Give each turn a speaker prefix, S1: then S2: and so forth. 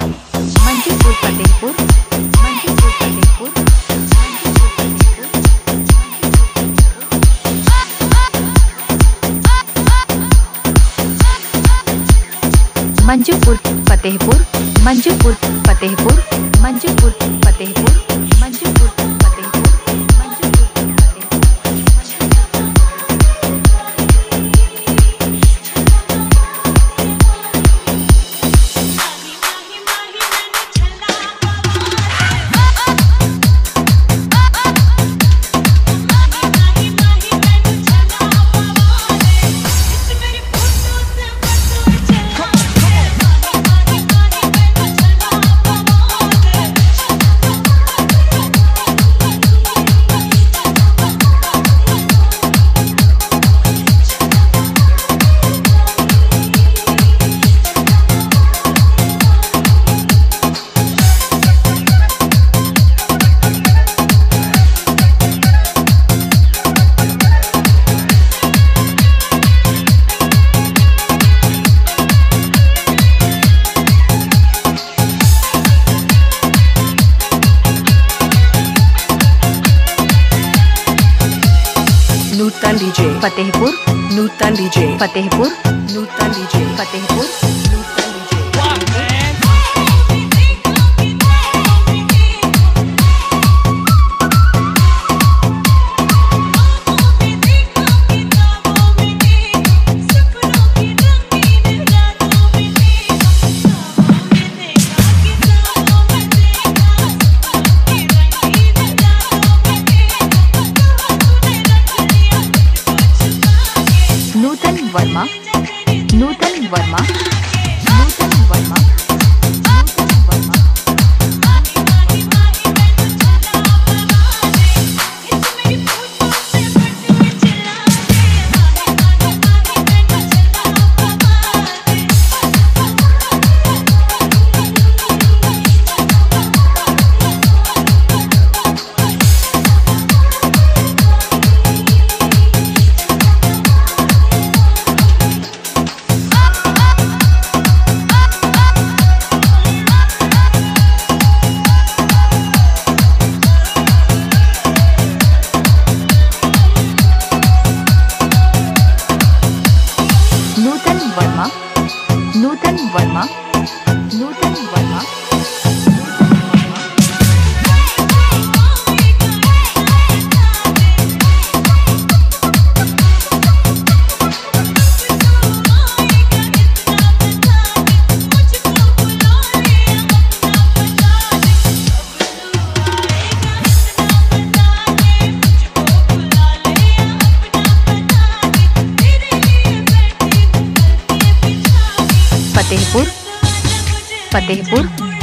S1: Fatehpur Manjipur Fatehpur Manjipur Fatehpur Manjupur Fatehpur Manjupur Fatehpur Manjupur Fatehpur
S2: Nutan DJ.
S1: Fatehpur.
S2: Nutan DJ.
S1: Fatehpur.
S2: Nutan DJ.
S1: Fatehpur. Verma Nutan Verma Nutan Verma Nutan Fatehpur Fatehpur.